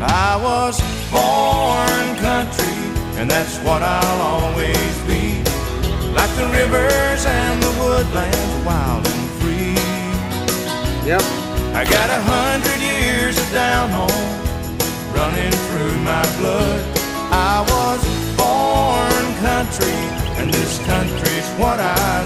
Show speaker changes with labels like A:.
A: I was born country, and that's what I'll always be. Like the rivers and the woodlands, wild and free.
B: Yep.
A: I got a hundred years of down home running through my blood. I was born country, and this country's what I